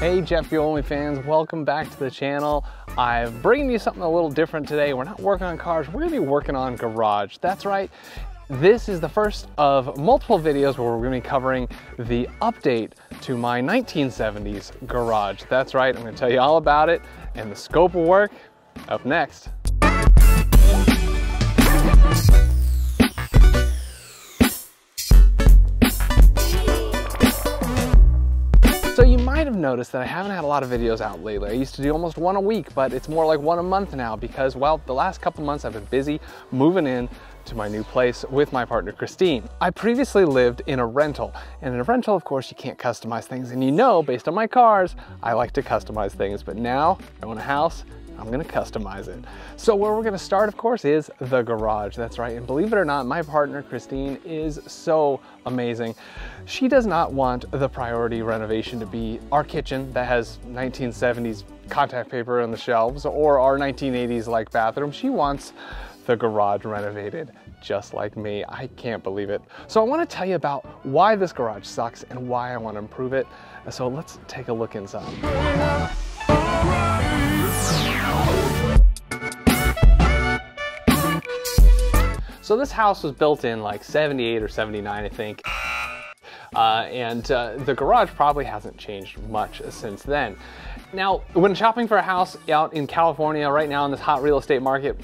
Hey Jet Only fans, welcome back to the channel. I'm bringing you something a little different today. We're not working on cars, we're gonna be working on garage. That's right, this is the first of multiple videos where we're gonna be covering the update to my 1970s garage. That's right, I'm gonna tell you all about it and the scope of work up next. So you might have noticed that I haven't had a lot of videos out lately. I used to do almost one a week, but it's more like one a month now because, well, the last couple months I've been busy moving in to my new place with my partner Christine. I previously lived in a rental, and in a rental, of course, you can't customize things. And you know, based on my cars, I like to customize things, but now I own a house I'm gonna customize it. So where we're gonna start, of course, is the garage. That's right, and believe it or not, my partner, Christine, is so amazing. She does not want the priority renovation to be our kitchen that has 1970s contact paper on the shelves or our 1980s like bathroom. She wants the garage renovated just like me. I can't believe it. So I wanna tell you about why this garage sucks and why I wanna improve it. So let's take a look inside. So this house was built in like 78 or 79, I think. Uh, and uh, the garage probably hasn't changed much since then. Now, when shopping for a house out in California right now in this hot real estate market,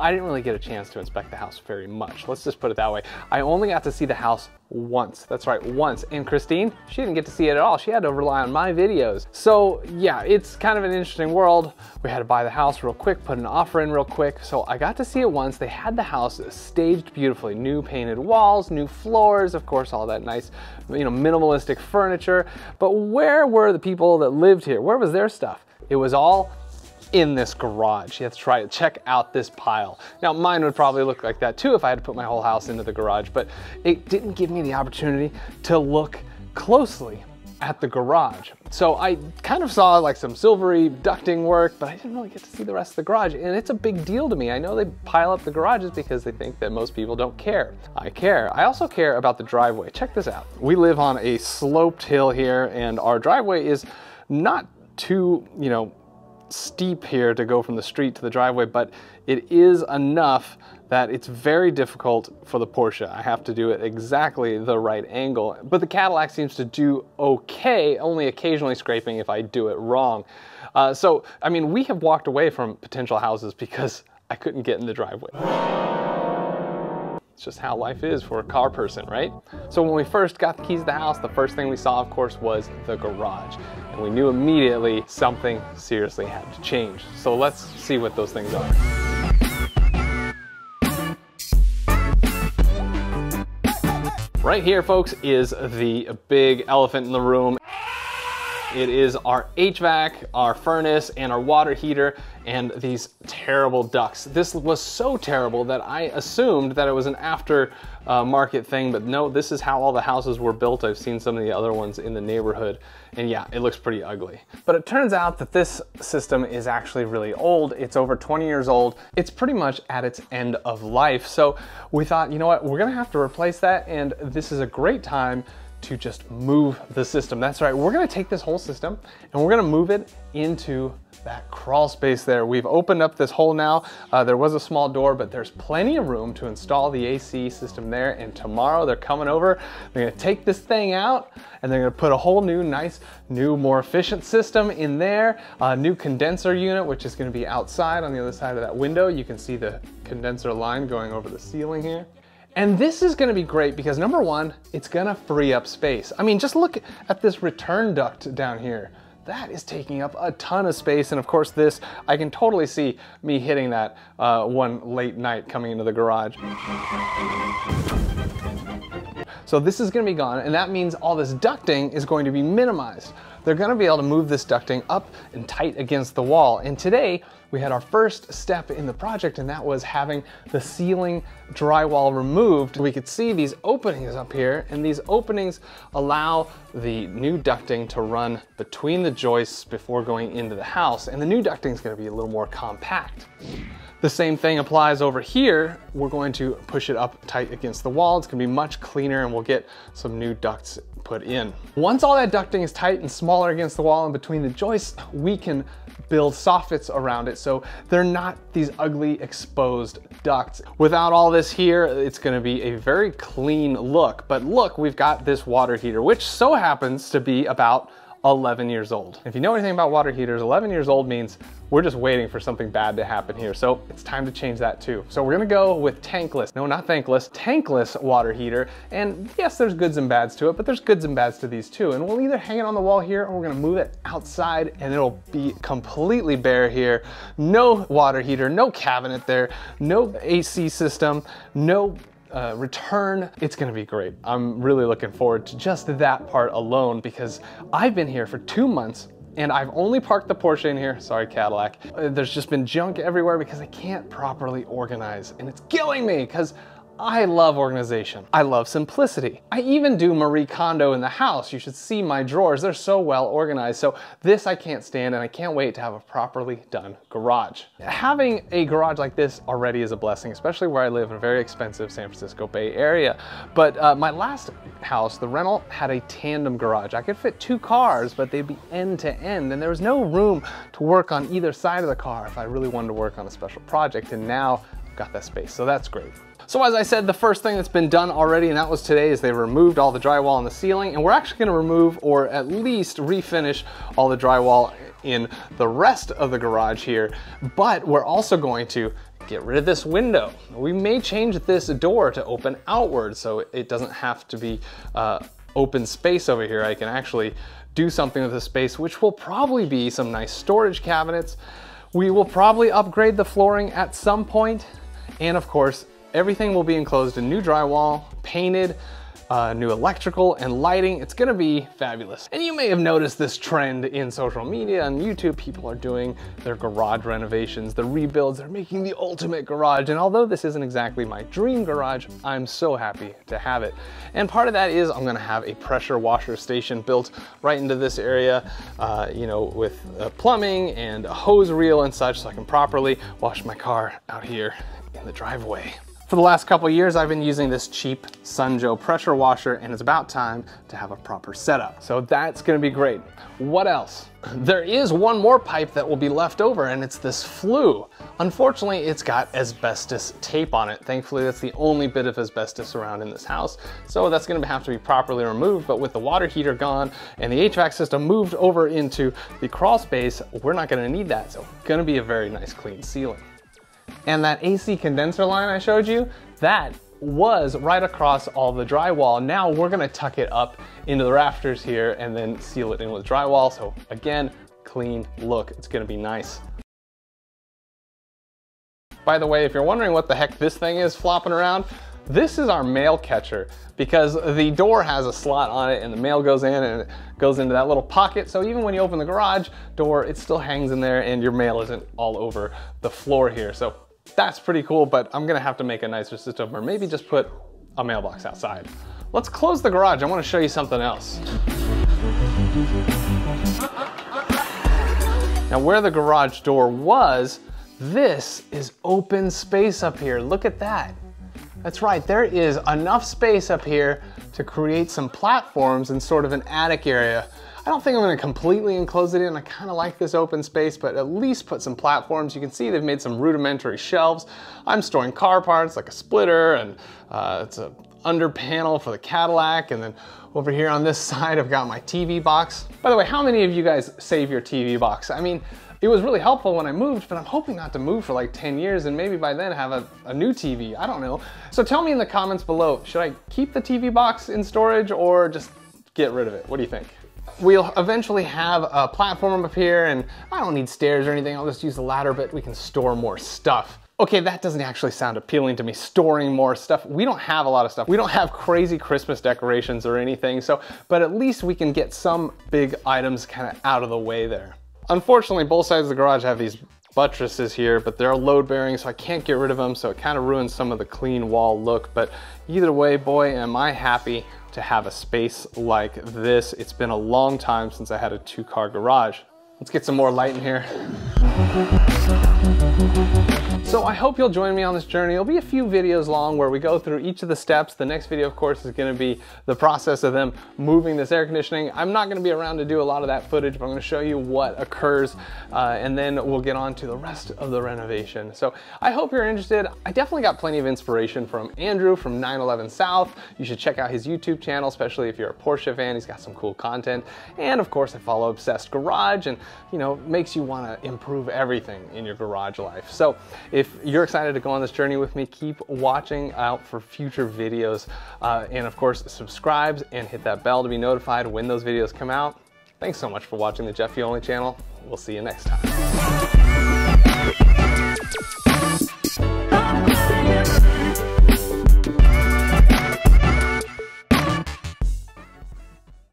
I didn't really get a chance to inspect the house very much. Let's just put it that way. I only got to see the house once. That's right, once. And Christine, she didn't get to see it at all. She had to rely on my videos. So yeah, it's kind of an interesting world. We had to buy the house real quick, put an offer in real quick. So I got to see it once. They had the house staged beautifully. New painted walls, new floors, of course, all that nice, you know, minimalistic furniture. But where were the people that lived here? Where was their stuff? It was all in this garage. You have to try to check out this pile. Now mine would probably look like that too if I had to put my whole house into the garage, but it didn't give me the opportunity to look closely at the garage. So I kind of saw like some silvery ducting work, but I didn't really get to see the rest of the garage. And it's a big deal to me. I know they pile up the garages because they think that most people don't care. I care. I also care about the driveway. Check this out. We live on a sloped hill here and our driveway is not too, you know, steep here to go from the street to the driveway, but it is enough that it's very difficult for the Porsche. I have to do it exactly the right angle, but the Cadillac seems to do okay, only occasionally scraping if I do it wrong. Uh, so, I mean, we have walked away from potential houses because I couldn't get in the driveway. It's just how life is for a car person, right? So when we first got the keys to the house, the first thing we saw, of course, was the garage. And we knew immediately something seriously had to change. So let's see what those things are. Right here, folks, is the big elephant in the room. It is our HVAC, our furnace, and our water heater, and these terrible ducts. This was so terrible that I assumed that it was an after uh, market thing, but no, this is how all the houses were built. I've seen some of the other ones in the neighborhood, and yeah, it looks pretty ugly. But it turns out that this system is actually really old. It's over 20 years old. It's pretty much at its end of life. So we thought, you know what, we're gonna have to replace that, and this is a great time to just move the system. That's right, we're gonna take this whole system and we're gonna move it into that crawl space there. We've opened up this hole now. Uh, there was a small door, but there's plenty of room to install the AC system there. And tomorrow they're coming over, they're gonna take this thing out and they're gonna put a whole new, nice, new, more efficient system in there. A new condenser unit, which is gonna be outside on the other side of that window. You can see the condenser line going over the ceiling here. And this is gonna be great because number one, it's gonna free up space. I mean, just look at this return duct down here. That is taking up a ton of space. And of course this, I can totally see me hitting that uh, one late night coming into the garage. So this is gonna be gone and that means all this ducting is going to be minimized. They're gonna be able to move this ducting up and tight against the wall. And today we had our first step in the project and that was having the ceiling drywall removed. We could see these openings up here and these openings allow the new ducting to run between the joists before going into the house and the new ducting is gonna be a little more compact. The same thing applies over here. We're going to push it up tight against the wall. It's gonna be much cleaner and we'll get some new ducts put in. Once all that ducting is tight and smaller against the wall and between the joists, we can build soffits around it so they're not these ugly exposed ducts. Without all this here, it's gonna be a very clean look. But look, we've got this water heater, which so happens to be about 11 years old. If you know anything about water heaters, 11 years old means we're just waiting for something bad to happen here. So it's time to change that too. So we're gonna go with tankless, no, not thankless, tankless water heater. And yes, there's goods and bads to it, but there's goods and bads to these too. And we'll either hang it on the wall here or we're gonna move it outside and it'll be completely bare here. No water heater, no cabinet there, no AC system, no uh, return. It's gonna be great. I'm really looking forward to just that part alone because I've been here for two months and I've only parked the Porsche in here, sorry Cadillac. Uh, there's just been junk everywhere because I can't properly organize and it's killing me because I love organization. I love simplicity. I even do Marie Kondo in the house. You should see my drawers. They're so well organized. So this I can't stand and I can't wait to have a properly done garage. Having a garage like this already is a blessing, especially where I live in a very expensive San Francisco Bay Area. But uh, my last house, the rental, had a tandem garage. I could fit two cars, but they'd be end to end and there was no room to work on either side of the car if I really wanted to work on a special project. And now I've got that space, so that's great. So as I said, the first thing that's been done already, and that was today, is they removed all the drywall on the ceiling, and we're actually gonna remove, or at least refinish all the drywall in the rest of the garage here, but we're also going to get rid of this window. We may change this door to open outward so it doesn't have to be uh, open space over here. I can actually do something with the space, which will probably be some nice storage cabinets. We will probably upgrade the flooring at some point, and of course, Everything will be enclosed in new drywall, painted, uh, new electrical and lighting. It's gonna be fabulous. And you may have noticed this trend in social media and YouTube. People are doing their garage renovations, the rebuilds. They're making the ultimate garage. And although this isn't exactly my dream garage, I'm so happy to have it. And part of that is I'm gonna have a pressure washer station built right into this area, uh, you know, with uh, plumbing and a hose reel and such so I can properly wash my car out here in the driveway. For the last couple years, I've been using this cheap Sunjoe pressure washer and it's about time to have a proper setup. So that's gonna be great. What else? There is one more pipe that will be left over and it's this flue. Unfortunately, it's got asbestos tape on it. Thankfully, that's the only bit of asbestos around in this house. So that's gonna have to be properly removed, but with the water heater gone and the HVAC system moved over into the crawl space, we're not gonna need that. So gonna be a very nice clean ceiling. And that AC condenser line I showed you, that was right across all the drywall. Now we're gonna tuck it up into the rafters here and then seal it in with drywall. So again, clean look, it's gonna be nice. By the way, if you're wondering what the heck this thing is flopping around, this is our mail catcher because the door has a slot on it and the mail goes in and it goes into that little pocket. So even when you open the garage door, it still hangs in there and your mail isn't all over the floor here. So that's pretty cool, but I'm gonna have to make a nicer system or maybe just put a mailbox outside. Let's close the garage. I wanna show you something else. Now where the garage door was, this is open space up here. Look at that. That's right, there is enough space up here to create some platforms in sort of an attic area I don't think I'm gonna completely enclose it in. I kind of like this open space, but at least put some platforms. You can see they've made some rudimentary shelves. I'm storing car parts like a splitter and uh, it's a under panel for the Cadillac. And then over here on this side, I've got my TV box. By the way, how many of you guys save your TV box? I mean, it was really helpful when I moved, but I'm hoping not to move for like 10 years and maybe by then have a, a, new TV. I don't know. So tell me in the comments below, should I keep the TV box in storage or just get rid of it? What do you think? We'll eventually have a platform up here and I don't need stairs or anything. I'll just use the ladder, but we can store more stuff. Okay, that doesn't actually sound appealing to me, storing more stuff. We don't have a lot of stuff. We don't have crazy Christmas decorations or anything, so, but at least we can get some big items kind of out of the way there. Unfortunately, both sides of the garage have these buttresses here, but they're load bearing, so I can't get rid of them, so it kind of ruins some of the clean wall look. But either way, boy, am I happy to have a space like this. It's been a long time since I had a two car garage. Let's get some more light in here. So I hope you'll join me on this journey. It'll be a few videos long where we go through each of the steps. The next video, of course, is gonna be the process of them moving this air conditioning. I'm not gonna be around to do a lot of that footage, but I'm gonna show you what occurs, uh, and then we'll get on to the rest of the renovation. So I hope you're interested. I definitely got plenty of inspiration from Andrew from 911 South. You should check out his YouTube channel, especially if you're a Porsche fan. He's got some cool content. And of course, I follow Obsessed Garage and, you know, makes you wanna improve everything in your garage life. So if you're excited to go on this journey with me, keep watching out for future videos. Uh, and of course, subscribe and hit that bell to be notified when those videos come out. Thanks so much for watching the Jet Fuel Only channel. We'll see you next time.